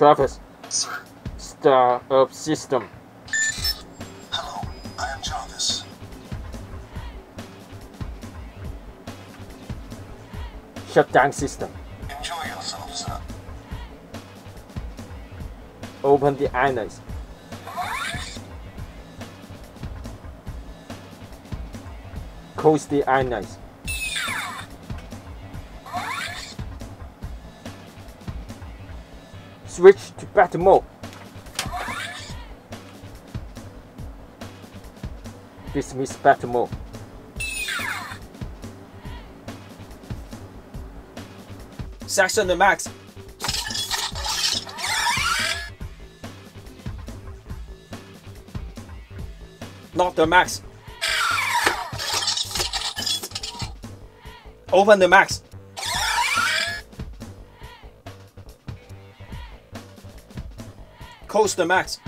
Jarvis, Sir. start up uh, system. Hello, I am Jarvis. Shut down system. Enjoy yourself, sir. Open the eyes. Close the eyelids. Switch to battle mode. Dismiss battle mode. Section the max. Not the max. Open the max. Close the max.